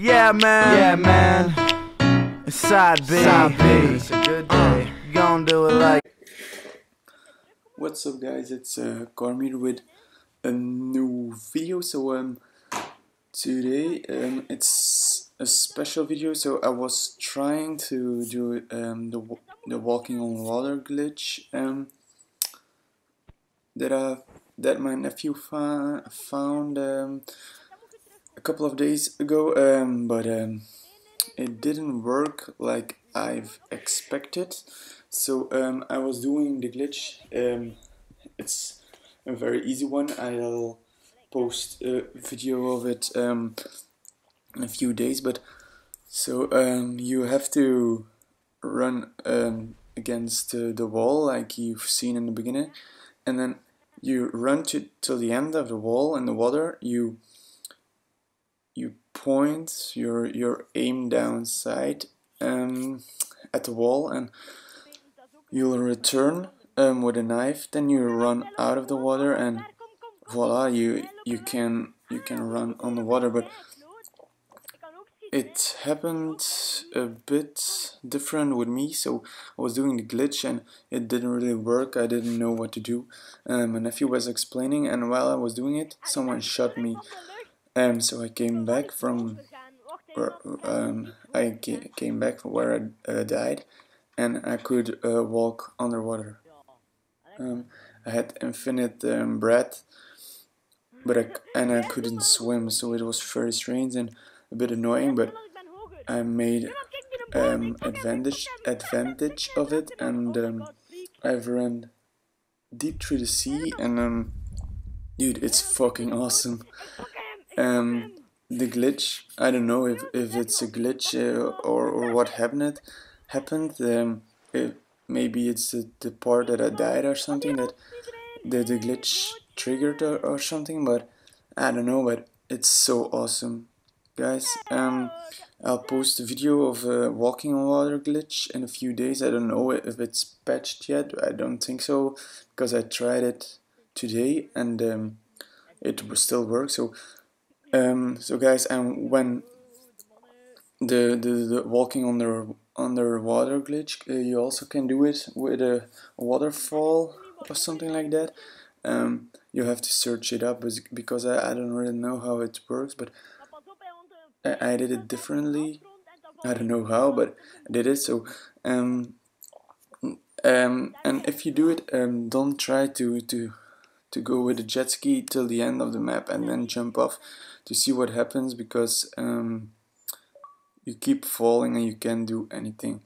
Yeah, man. Yeah, man. It's side B. Side B. It's a good day. You gonna do it like. What's up guys, it's uh, Cormir with a new video, so um, today um, it's a special video, so I was trying to do um, the, the walking on water glitch um, that, uh, that my nephew fa found um, a couple of days ago, um, but um, it didn't work like I've expected. So um, I was doing the glitch. Um, it's a very easy one. I'll post a video of it um, in a few days. But so um, you have to run against uh, the wall like you've seen in the beginning, and then you run to till the end of the wall in the water. You you point your your aim down sight um, at the wall and you'll return um, with a knife then you run out of the water and voila you you can you can run on the water but it happened a bit different with me so I was doing the glitch and it didn't really work I didn't know what to do um, my nephew was explaining and while I was doing it someone shot me um, so I came back from where um, I came back from where I uh, died and I could uh, walk underwater. Um, I had infinite um, breath but I, and I couldn't swim so it was very strange and a bit annoying but I made um, advantage advantage of it and um, I've run deep through the sea and um, dude it's fucking awesome um, the glitch I don't know if, if it's a glitch uh, or, or what happened happened um, it, maybe it's the, the part that I died or something that the, the glitch triggered or, or something but I don't know but it's so awesome. Guys um I'll post a video of a walking on water glitch in a few days. I don't know if it's patched yet. I don't think so because I tried it today and um, it still works. So um so guys and when the, the, the walking under underwater glitch uh, you also can do it with a waterfall or something like that. Um, you have to search it up because I, I don't really know how it works but I, I did it differently. I don't know how but I did it so um, um, and if you do it um, don't try to to to go with a jet ski till the end of the map and then jump off to see what happens because um, you keep falling and you can't do anything.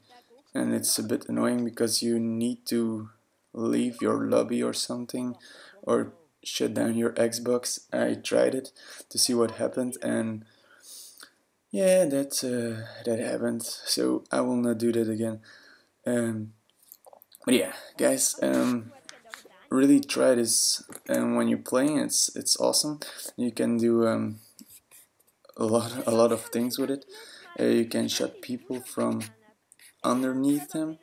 And it's a bit annoying because you need to leave your lobby or something or shut down your Xbox. I tried it to see what happened and yeah that uh, that happened. So I will not do that again. Um, but yeah guys um, really try this and when you're playing it's it's awesome you can do um, a lot a lot of things with it. Uh, you can shut people from underneath them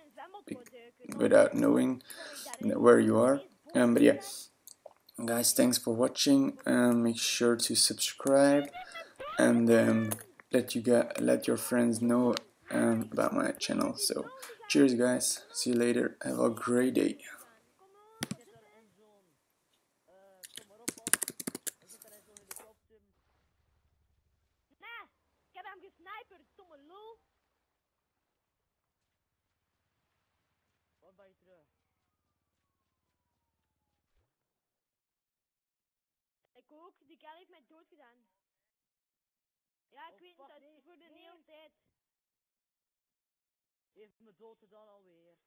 without knowing where you are. Um, but yeah guys thanks for watching um, make sure to subscribe and um, let you get let your friends know um, about my channel. So cheers guys. See you later. Have a great day gesniperd, stomme lul. Wat ben je terug? Ik ook, die kerel heeft mij dood gedaan. Ja, ik weet het, dat voor de hele tijd. Heeft me dood gedaan alweer.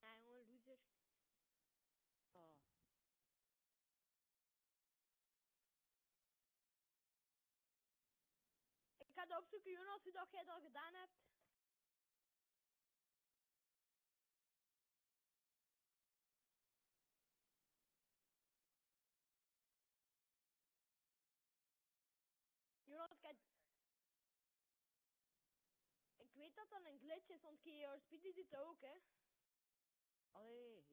Ja, jongen, loser. Oh. Het opzoeken, Jonas, hoe dat jij dat gedaan hebt. Jonas, kijk. Ik weet dat dat een glitch is, want KO Speedy doet ook, hè. Allee,